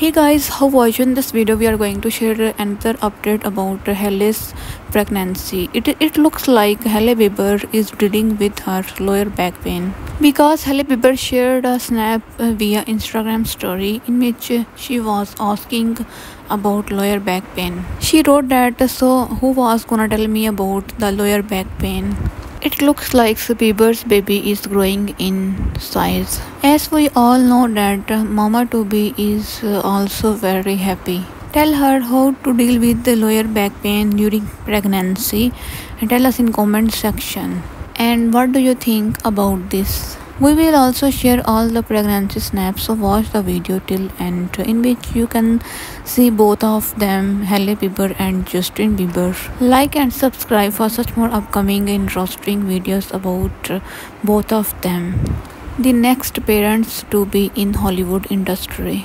hey guys how are you? In this video we are going to share another update about Hailey's pregnancy. It, it looks like Hailey Bieber is dealing with her lower back pain. Because Hailey Bieber shared a snap uh, via Instagram story in which she was asking about lower back pain. She wrote that so who was gonna tell me about the lower back pain it looks like Bieber's baby is growing in size. As we all know that Mama to be is uh, also very happy. Tell her how to deal with the lower back pain during pregnancy. Tell us in comment section. And what do you think about this? We will also share all the pregnancy snaps so watch the video till end in which you can see both of them Hailey Bieber and Justin Bieber. Like and subscribe for such more upcoming interesting videos about both of them. The next parents to be in Hollywood industry.